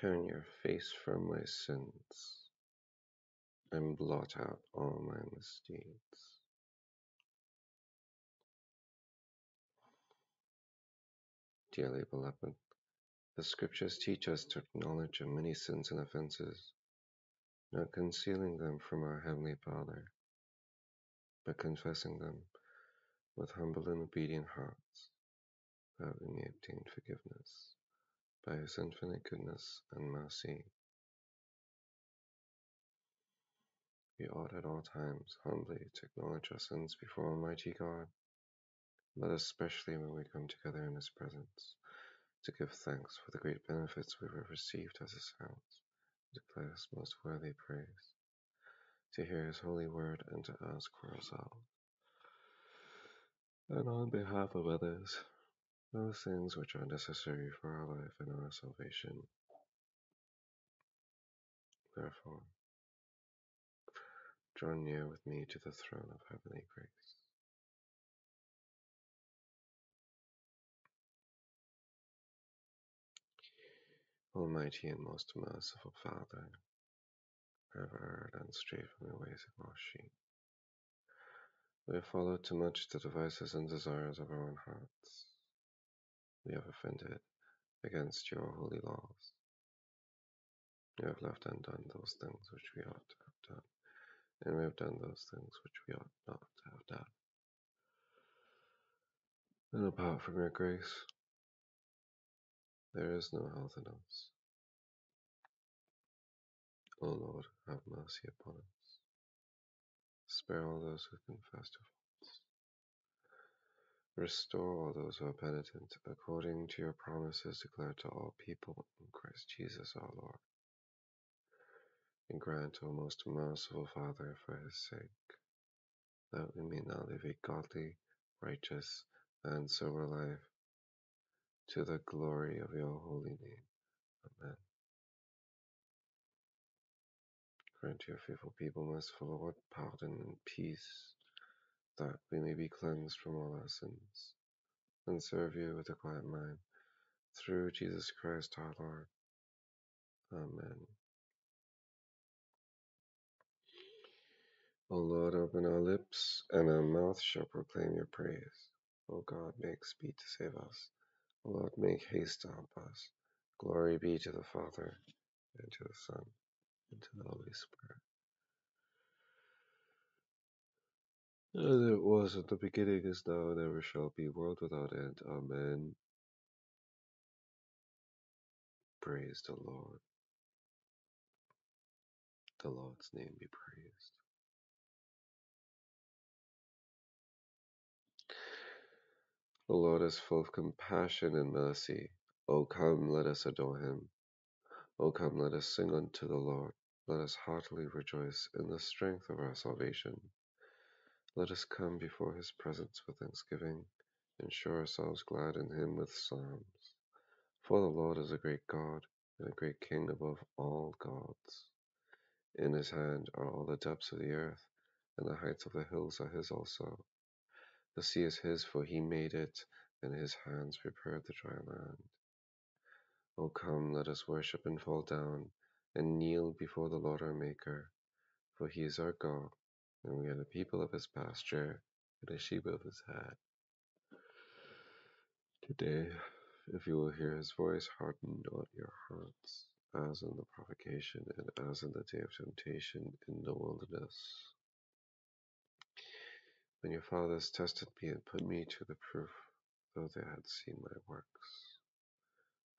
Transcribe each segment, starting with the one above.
Turn your face from my sins and blot out all my misdeeds. Dearly beloved, the Scriptures teach us to acknowledge our many sins and offenses, not concealing them from our Heavenly Father, but confessing them with humble and obedient hearts, that we may obtain forgiveness by His infinite goodness and mercy. We ought at all times humbly to acknowledge our sins before Almighty God, but especially when we come together in His presence, to give thanks for the great benefits we have received as His house, to declare His most worthy praise, to hear His holy word, and to ask for ourselves, and on behalf of others, those things which are necessary for our life and our salvation. Therefore, draw near with me to the throne of heavenly grace. Almighty and most merciful Father, I have erred and strayed from your ways of our sheep. We have followed too much the devices and desires of our own hearts. We have offended against your holy laws. We have left undone those things which we ought to have done, and we have done those things which we ought not to have done. And apart from your grace, there is no health in us. O Lord, have mercy upon us. Spare all those who confess faults. Restore all those who are penitent, according to your promises declared to all people in Christ Jesus our Lord. And grant, O most merciful Father, for his sake, that we may now live a godly, righteous, and sober life, to the glory of your holy name. Amen. Grant to your faithful people, merciful Lord, pardon and peace, that we may be cleansed from all our sins, and serve you with a quiet mind, through Jesus Christ our Lord. Amen. O Lord, open our lips, and our mouth shall proclaim your praise. O God, make speed to save us. O Lord, make haste to help us. Glory be to the Father, and to the Son, and to the Holy Spirit. As it was at the beginning, is now, and ever shall be, world without end. Amen. Praise the Lord. The Lord's name be praised. The Lord is full of compassion and mercy. O come, let us adore him. O come, let us sing unto the Lord. Let us heartily rejoice in the strength of our salvation. Let us come before his presence with thanksgiving, and show ourselves glad in him with psalms. For the Lord is a great God, and a great King above all gods. In his hand are all the depths of the earth, and the heights of the hills are his also. The sea is his, for he made it, and his hands prepared the dry land. O come, let us worship and fall down, and kneel before the Lord our Maker. For he is our God, and we are the people of his pasture, and the sheep of his hand. Today, if you will hear his voice, harden not your hearts, as in the provocation, and as in the day of temptation in the wilderness. When your fathers tested me and put me to the proof, though they had seen my works.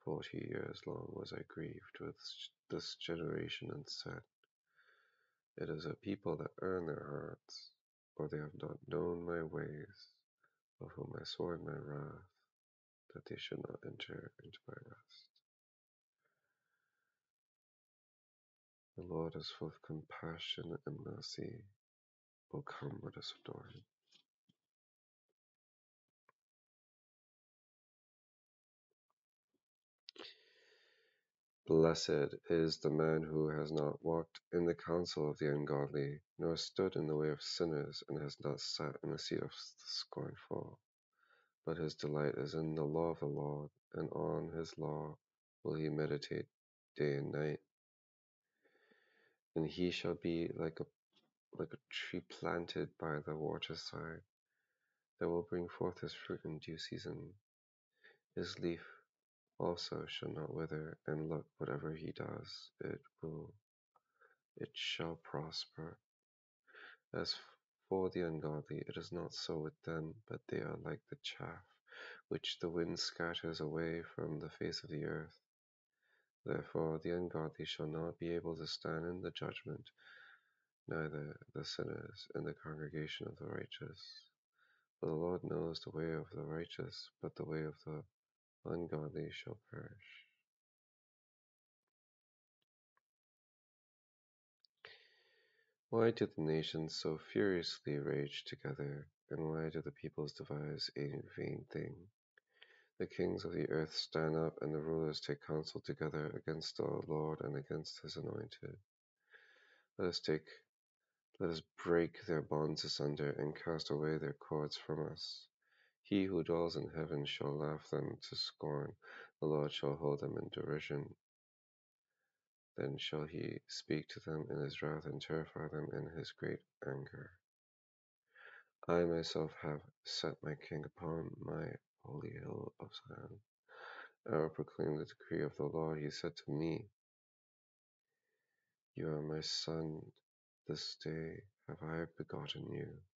Forty years long was I grieved with this generation and said, It is a people that earn their hearts, or they have not known my ways, of whom I swore in my wrath, that they should not enter into my rest. The Lord is full of compassion and mercy. O come, us adore Blessed is the man who has not walked in the counsel of the ungodly, nor stood in the way of sinners, and has not sat in the seat of the scornful. But his delight is in the law of the Lord, and on his law will he meditate day and night. And he shall be like a like a tree planted by the waterside, that will bring forth his fruit in due season. His leaf also shall not wither, and look, whatever he does, it will it shall prosper. As for the ungodly, it is not so with them, but they are like the chaff which the wind scatters away from the face of the earth. Therefore the ungodly shall not be able to stand in the judgment, neither the sinners in the congregation of the righteous. For the Lord knows the way of the righteous, but the way of the ungodly shall perish. Why do the nations so furiously rage together, and why do the peoples devise a vain thing? The kings of the earth stand up, and the rulers take counsel together against our Lord and against his anointed. Let us take let us break their bonds asunder, and cast away their cords from us. He who dwells in heaven shall laugh them to scorn, the Lord shall hold them in derision. Then shall he speak to them in his wrath and terrify them in his great anger. I myself have set my king upon my holy hill of Zion. I will proclaim the decree of the Lord. He said to me, You are my son, this day have I begotten you.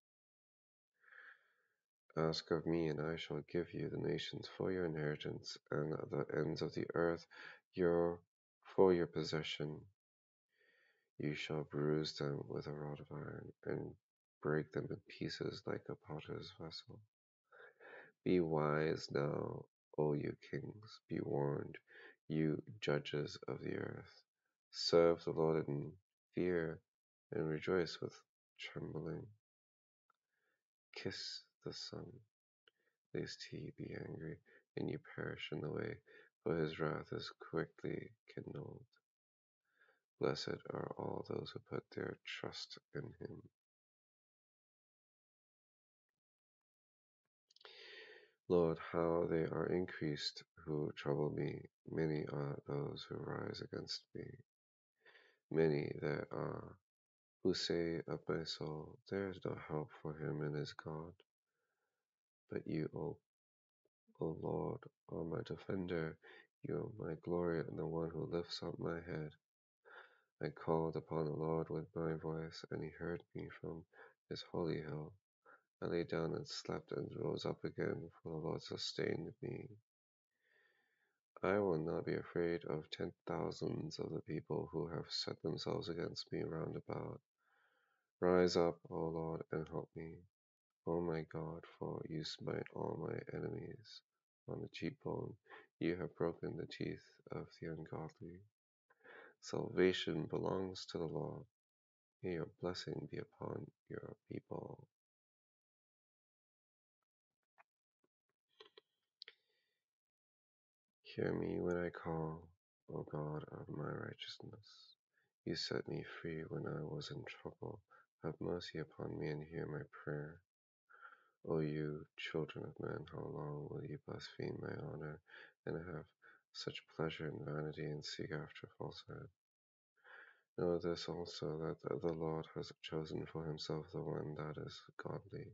Ask of me, and I shall give you the nations for your inheritance, and the ends of the earth your for your possession. You shall bruise them with a rod of iron, and break them in pieces like a potter's vessel. Be wise now, O you kings, be warned, you judges of the earth. Serve the Lord in fear, and rejoice with trembling. Kiss the Son, lest he be angry, and you perish in the way, for his wrath is quickly kindled. Blessed are all those who put their trust in him. Lord, how they are increased who trouble me. Many are those who rise against me. Many there are who say of my soul, There is no help for him in his God. But you, O, Lord, are my defender. You are my glory and the one who lifts up my head. I called upon the Lord with my voice, and he heard me from his holy hill. I lay down and slept and rose up again, for the Lord sustained me. I will not be afraid of ten thousands of the people who have set themselves against me round about. Rise up, O Lord, and help me. O my God, for you smite all my enemies on the cheekbone. You have broken the teeth of the ungodly. Salvation belongs to the Lord. May your blessing be upon your people. Hear me when I call, O God of my righteousness. You set me free when I was in trouble. Have mercy upon me and hear my prayer. O you children of men, how long will you blaspheme my honor and have such pleasure in vanity and seek after falsehood? Know this also that the Lord has chosen for himself the one that is godly.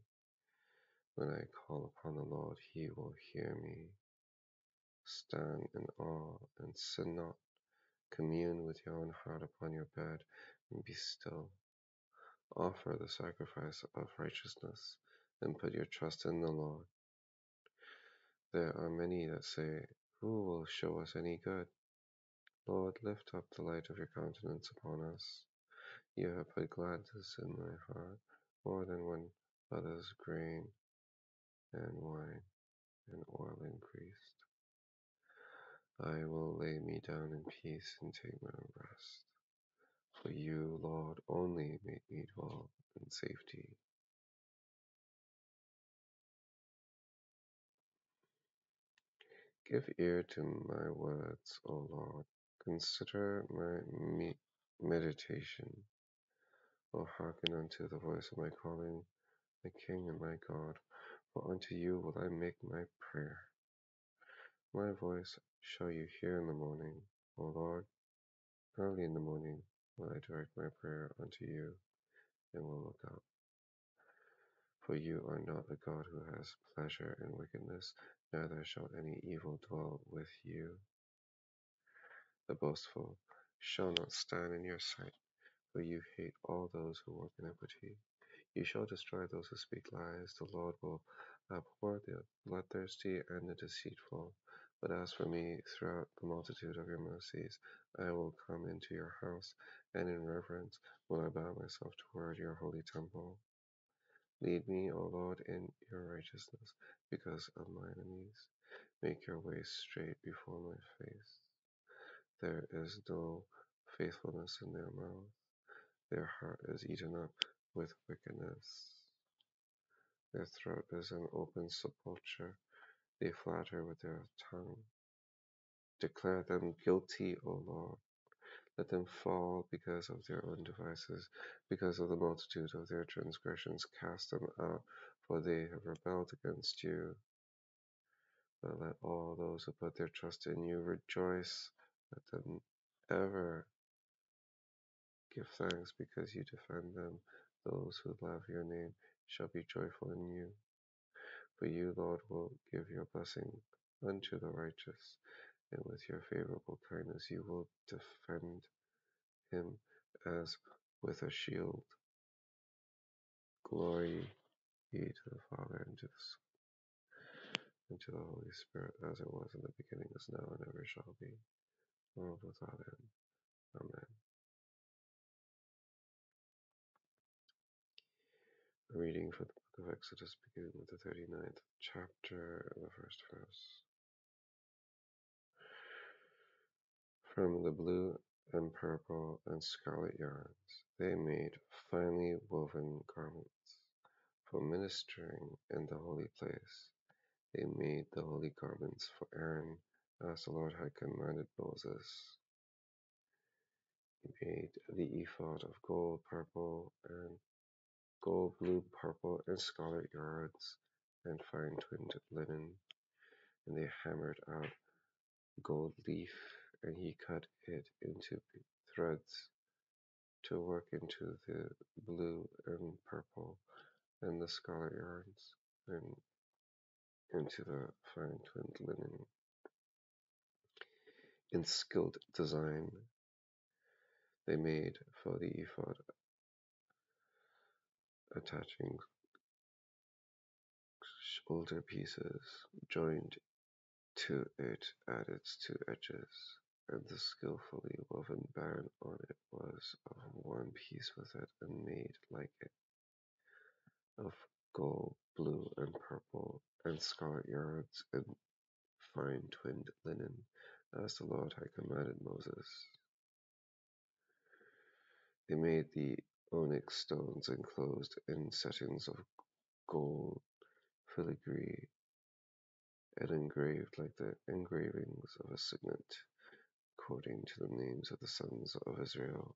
When I call upon the Lord, he will hear me. Stand in awe and sin not. Commune with your own heart upon your bed and be still. Offer the sacrifice of righteousness and put your trust in the Lord. There are many that say, Who will show us any good? Lord, lift up the light of your countenance upon us. You have put gladness in my heart more than when others' grain and wine and oil increased. I will lay me down in peace and take my rest. For you, Lord, only make me dwell in safety. Give ear to my words, O Lord. Consider my me- meditation. O hearken unto the voice of my calling, my King and my God. For unto you will I make my prayer. My voice shall you hear in the morning, O Lord. Early in the morning will I direct my prayer unto you, and will look up. For you are not a God who has pleasure in wickedness, neither shall any evil dwell with you. The boastful shall not stand in your sight, for you hate all those who work iniquity. You shall destroy those who speak lies. The Lord will abhor the bloodthirsty and the deceitful. But as for me, throughout the multitude of your mercies, I will come into your house, and in reverence will I bow myself toward your holy temple. Lead me, O Lord, in your righteousness because of my enemies. Make your way straight before my face. There is no faithfulness in their mouth. Their heart is eaten up with wickedness. Their throat is an open sepulchre. They flatter with their tongue. Declare them guilty, O Lord. Let them fall because of their own devices, because of the multitude of their transgressions. Cast them out, for they have rebelled against you. But let all those who put their trust in you rejoice. Let them ever give thanks because you defend them. Those who love your name shall be joyful in you. For you, Lord, will give your blessing unto the righteous, and with your favorable kindness you will defend him as with a shield. Glory be to the Father, and to the and to the Holy Spirit, as it was in the beginning, is now, and ever shall be, world without end. Amen. A reading from the book of Exodus, beginning with the 39th chapter the first verse. From the blue and purple and scarlet yarns, they made finely woven garments for ministering in the holy place. They made the holy garments for Aaron, as the Lord had commanded Moses. He made the ephod of gold, purple, and gold, blue, purple, and scarlet yards, and fine twinned linen. And they hammered out gold leaf, and he cut it into threads to work into the blue and purple and the scarlet yarns, and into the fine twinned linen. In skilled design, they made for the ephod attaching shoulder pieces joined to it at its two edges, and the skilfully woven band on it was of one piece with it, and made like it of gold, blue, and purple, and scarlet yards, and fine twinned linen, as the Lord had commanded Moses. They made the onyx stones enclosed in settings of gold filigree and engraved like the engravings of a signet, according to the names of the sons of Israel.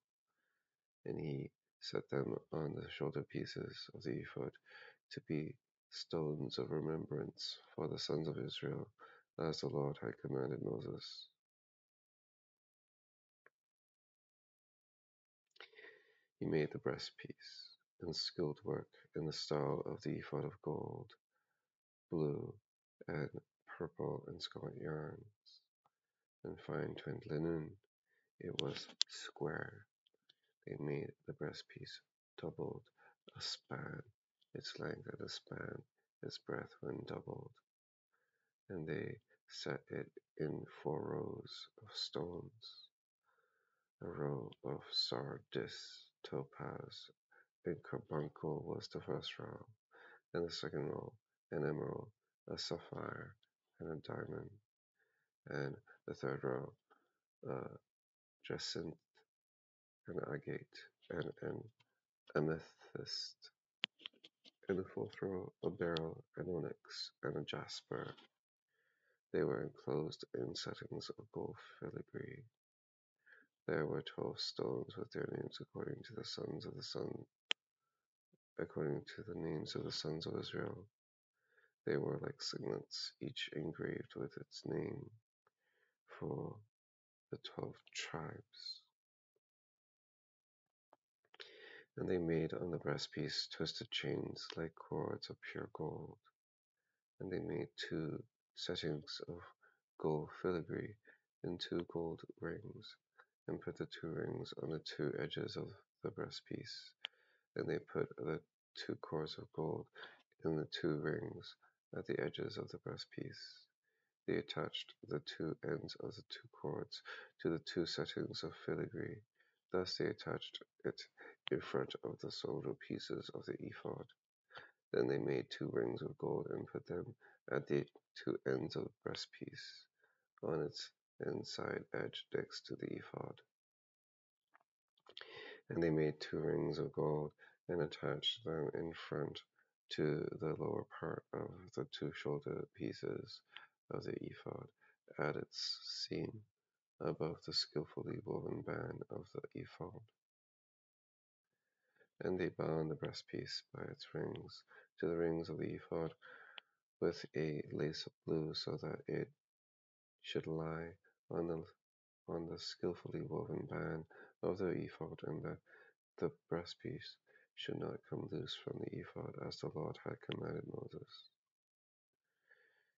And he set them on the shoulder pieces of the ephod to be stones of remembrance for the sons of Israel, as the Lord had commanded Moses. He made the breastpiece in skilled work in the style of the ephod of gold, blue, and purple and scarlet yarns, and fine twinned linen. It was square. They made the breastpiece doubled, a span, its length and a span, its breadth when doubled. And they set it in four rows of stones. A row of sardius, topaz, and carbuncle was the first row, and the second row an emerald, a sapphire, and a diamond, and the third row a jacinth, an agate, and an amethyst, and the fourth row a beryl, an onyx, and a jasper. They were enclosed in settings of gold filigree. There were twelve stones with their names according to the sons of the sun according to the names of the sons of Israel. They were like signets, each engraved with its name for the twelve tribes. And they made on the breastpiece twisted chains like cords of pure gold. And they made two settings of gold filigree in two gold rings, and put the two rings on the two edges of the breastpiece. And they put the two cords of gold in the two rings at the edges of the breastpiece. They attached the two ends of the two cords to the two settings of filigree. Thus they attached it in front of the shoulder pieces of the ephod. Then they made two rings of gold and put them at the two ends of the breastpiece, on its inside edge next to the ephod. And they made two rings of gold and attached them in front to the lower part of the two shoulder pieces of the ephod at its seam above the skillfully woven band of the ephod. And they bound the breastpiece by its rings to the rings of the ephod with a lace of blue, so that it should lie on the on the skillfully woven band of the ephod, and that the breastpiece should not come loose from the ephod, as the Lord had commanded Moses.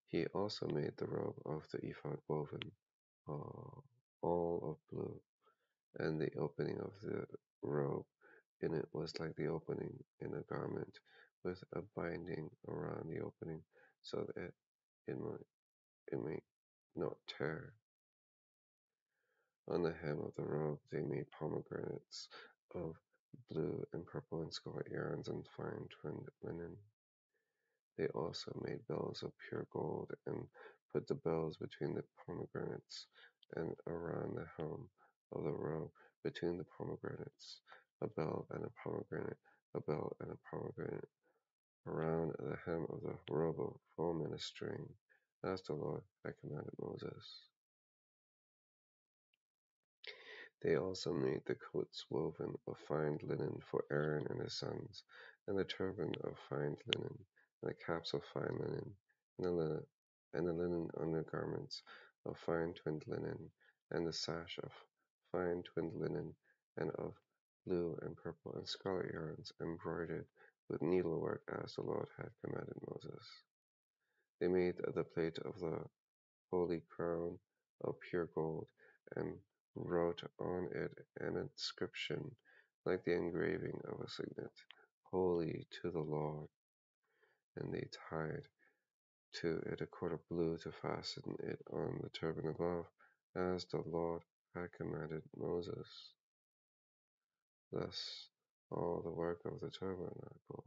He also made the robe of the ephod woven uh, all of blue, and the opening of the robe in it was like the opening in a garment, with a binding around the opening, so that it might, it not tear. On the hem of the robe they made pomegranates of blue and purple and scarlet yarns and fine twinned linen. They also made bells of pure gold, and put the bells between the pomegranates, and around the hem of the robe between the pomegranates, a bell and a pomegranate, a bell and a pomegranate, around the hem of the robe foam and a string, as the Lord had commanded Moses. They also made the coats woven of fine linen for Aaron and his sons, and the turban of fine linen, and the caps of fine linen, and the, linen, and the linen undergarments of fine twinned linen, and the sash of fine twinned linen, and of blue and purple and scarlet yarns, embroidered with needlework as the Lord had commanded Moses. They made the plate of the holy crown of pure gold, and wrote on it an inscription like the engraving of a signet, Holy to the Lord. And they tied to it a cord of blue to fasten it on the turban above, as the Lord had commanded Moses. Thus all the work of the tabernacle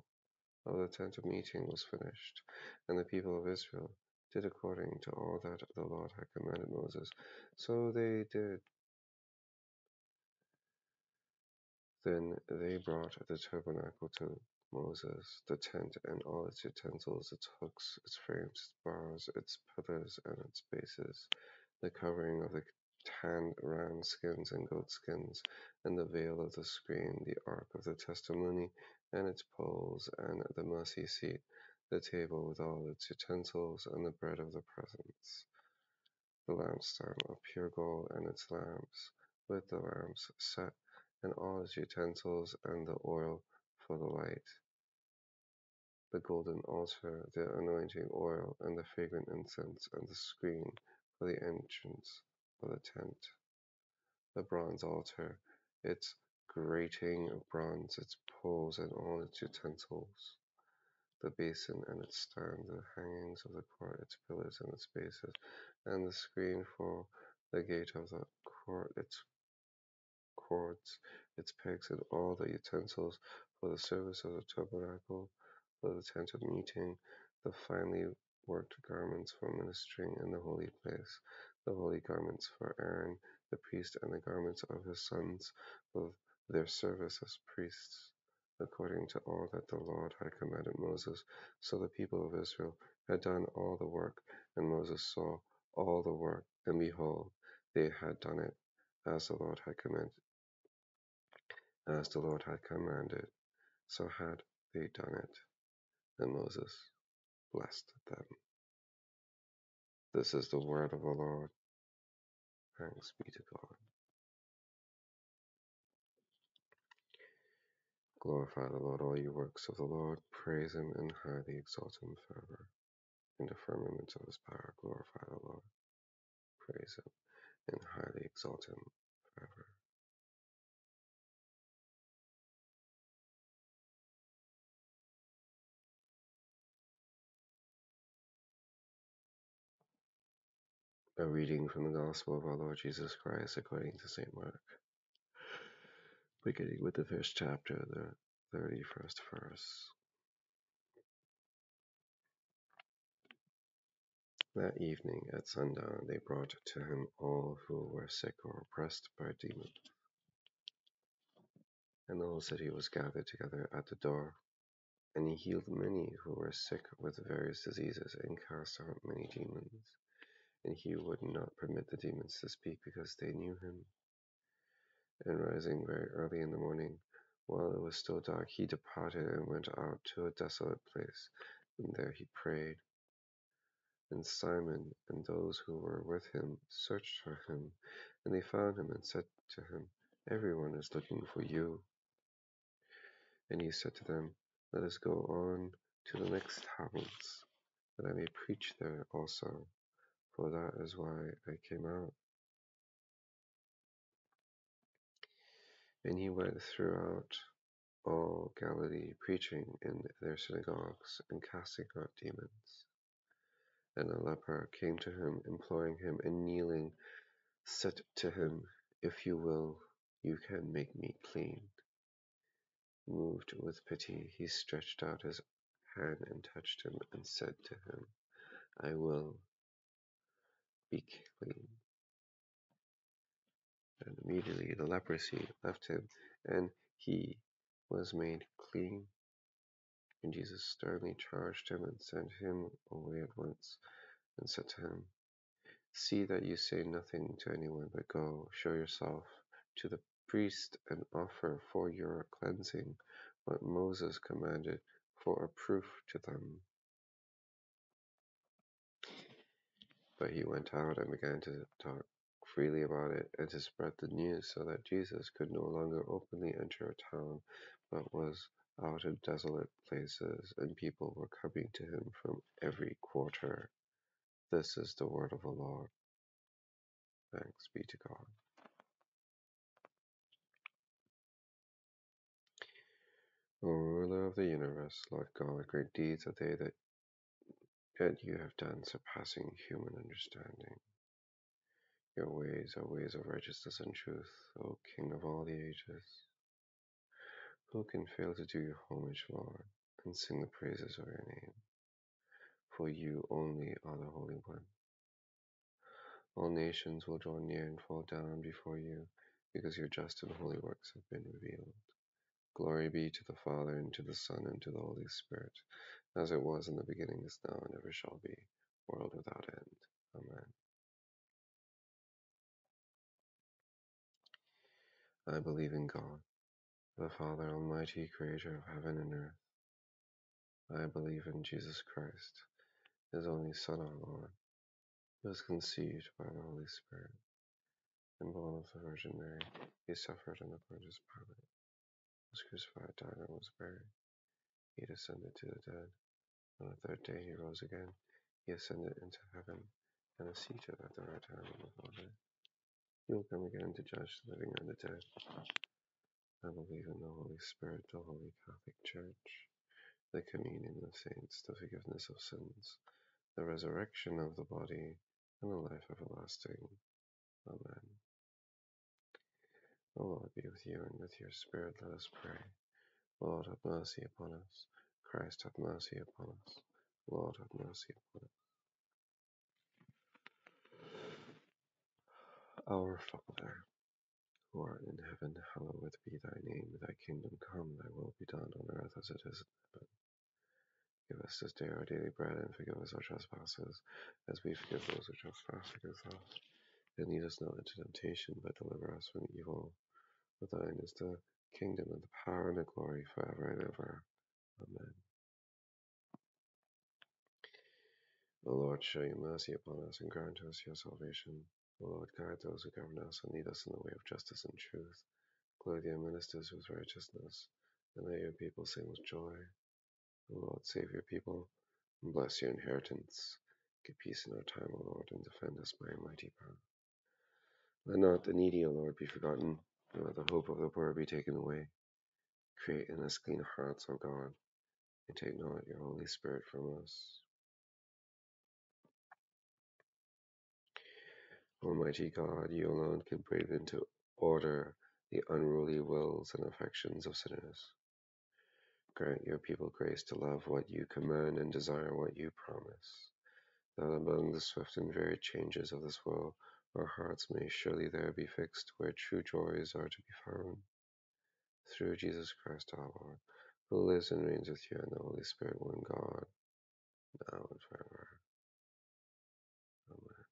of the tent of meeting was finished, and the people of Israel did according to all that the Lord had commanded Moses. So they did. Then they brought the tabernacle to Moses, the tent and all its utensils, its hooks, its frames, its bars, its pillars, and its bases, the covering of the tanned ram skins and goat skins, and the veil of the screen, the ark of the testimony, and its poles, and the mercy seat, the table with all its utensils, and the bread of the presence, the lampstand of pure gold, and its lamps, with the lamps set and all its utensils, and the oil for the light, the golden altar, the anointing oil, and the fragrant incense, and the screen for the entrance of the tent, the bronze altar, its grating of bronze, its poles, and all its utensils, the basin and its stand, the hangings of the court, its pillars and its bases, and the screen for the gate of the court, its cords, its pegs, and all the utensils for the service of the tabernacle, for the tent of meeting, the finely worked garments for ministering in the holy place, the holy garments for Aaron the priest, and the garments of his sons for their service as priests, according to all that the Lord had commanded Moses. So the people of Israel had done all the work, and Moses saw all the work, and behold, they had done it as the Lord had commanded as the Lord had commanded, so had they done it. And Moses blessed them. This is the word of the Lord. Thanks be to God. Glorify the Lord, all you works of the Lord. Praise him and highly exalt him forever. In the firmament of his power, glorify the Lord. Praise him and highly exalt him forever. A reading from the Gospel of our Lord Jesus Christ according to St. Mark, beginning with the first chapter, the 31st verse. That evening at sundown they brought to him all who were sick or oppressed by demons. And the whole city was gathered together at the door. And he healed many who were sick with various diseases and cast out many demons. And he would not permit the demons to speak because they knew him. And rising very early in the morning, while it was still dark, he departed and went out to a desolate place, and there he prayed. And Simon and those who were with him searched for him, and they found him and said to him, Everyone is looking for you. And he said to them, Let us go on to the next towns, that I may preach there also, for that is why I came out. And he went throughout all Galilee, preaching in their synagogues and casting out demons. And a leper came to him, imploring him, and kneeling, said to him, If you will, you can make me clean. Moved with pity, he stretched out his hand and touched him, and said to him, I will be clean. And immediately the leprosy left him, and he was made clean. And Jesus sternly charged him and sent him away at once, and said to him, See that you say nothing to anyone, but go, show yourself to the priest, and offer for your cleansing what Moses commanded for a proof to them. But he went out and began to talk freely about it and to spread the news so that Jesus could no longer openly enter a town, but was out in desolate places, and people were coming to him from every quarter. This is the word of the Lord. Thanks be to God. O ruler of the universe, Lord God, great deeds are they that yet you have done, surpassing human understanding. Your ways are ways of righteousness and truth, O King of all the ages. Who can fail to do you homage, Lord, and sing the praises of your name? For you only are the Holy One. All nations will draw near and fall down before you, because your just and holy works have been revealed. Glory be to the Father, and to the Son, and to the Holy Spirit, as it was in the beginning, is now, and ever shall be, world without end. Amen. I believe in God, the Father Almighty, creator of heaven and earth. I believe in Jesus Christ, his only Son, our Lord, who was conceived by the Holy Spirit, and born of the Virgin Mary. He suffered under Pontius Pilate, was crucified, died, and was buried. He descended to the dead. On the third day he rose again. He ascended into heaven, and is seated at the right hand of the Father. He will come again to judge the living and the dead. I believe in the Holy Spirit, the Holy Catholic Church, the communion of saints, the forgiveness of sins, the resurrection of the body, and the life everlasting. Amen. The Lord be with you and with your spirit. Let us pray. Lord, have mercy upon us. Christ, have mercy upon us. Lord, have mercy upon us. Our Father, who art in heaven, hallowed be thy name. Thy kingdom come, thy will be done on earth as it is in heaven. Give us this day our daily bread, and forgive us our trespasses, as we forgive those who trespass against us. And lead us not into temptation, but deliver us from evil. For thine is the kingdom, and the power, and the glory, forever and ever. Amen. O Lord, show your mercy upon us, and grant us your salvation. O Lord, guide those who govern us, and lead us in the way of justice and truth. Clothe your ministers with righteousness, and let your people sing with joy. O Lord, save your people, and bless your inheritance. Give peace in our time, O Lord, and defend us by your mighty power. Let not the needy, O Lord, be forgotten, nor the hope of the poor be taken away. Create in us clean hearts, O God, and take not your Holy Spirit from us. Almighty God, you alone can bring into order the unruly wills and affections of sinners. Grant your people grace to love what you command and desire what you promise, that among the swift and varied changes of this world, our hearts may surely there be fixed where true joys are to be found. Through Jesus Christ our Lord, who lives and reigns with you and the Holy Spirit, one God, now and forever. Amen.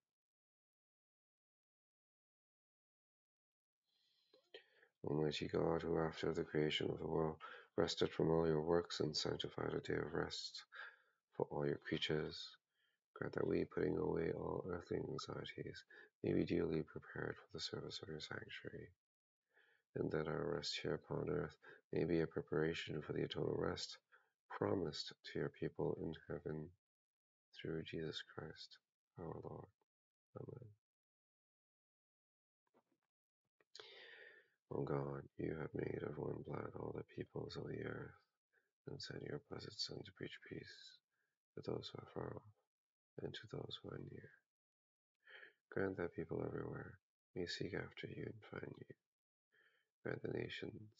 Almighty God, who after the creation of the world rested from all your works and sanctified a day of rest for all your creatures, grant that we, putting away all earthly anxieties, may be duly prepared for the service of your sanctuary, and that our rest here upon earth may be a preparation for the eternal rest promised to your people in heaven through Jesus Christ our Lord. Amen. O God, you have made of one blood all the peoples of the earth, and sent your blessed Son to preach peace to those who are far off and to those who are near. Grant that people everywhere may seek after you and find you. Grant the nations,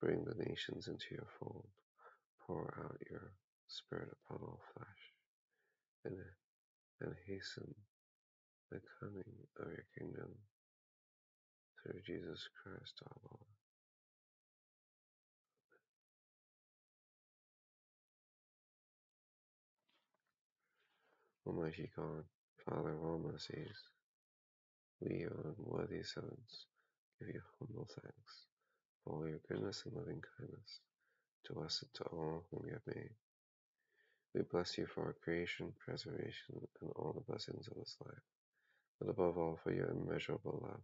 bring the nations into your fold. Pour out your Spirit upon all flesh, and, and hasten the coming of your kingdom through Jesus Christ our Lord. Almighty God, Father of all mercies, we, your unworthy servants, give you humble thanks for all your goodness and loving kindness to us and to all whom you have made. We bless you for our creation, preservation, and all the blessings of this life, but above all for your immeasurable love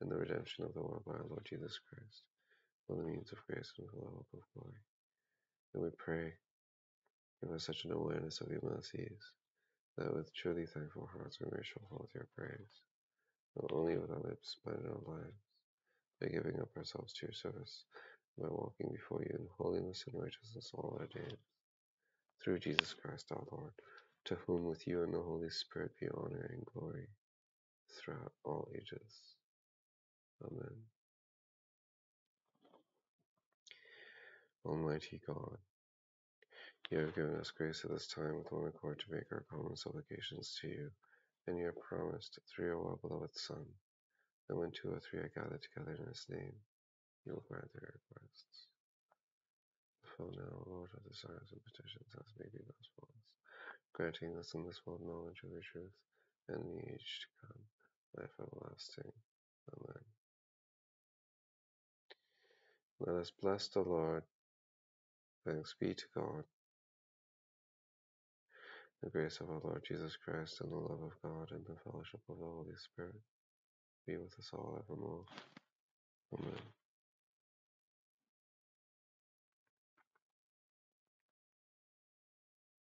and the redemption of the world by our Lord Jesus Christ, for the means of grace and for the hope of glory. And we pray, give us such an awareness of your mercies, that with truly thankful hearts we may show forth your praise, not only with our lips, but in our lives, by giving up ourselves to your service, by walking before you in holiness and righteousness all our days. Through Jesus Christ our Lord, to whom with you and the Holy Spirit be honor and glory throughout all ages. Amen. Almighty God, you have given us grace at this time with one accord to make our common supplications to you, and you have promised through your well beloved Son, that when two or three are gathered together in his name, he will grant their requests. Fulfill now, Lord, our desires and petitions as may be us, granting us in this world knowledge of the truth, and in the age to come, life everlasting. Amen. Let us bless the Lord. Thanks be to God. The grace of our Lord Jesus Christ and the love of God and the fellowship of the Holy Spirit be with us all evermore. Amen.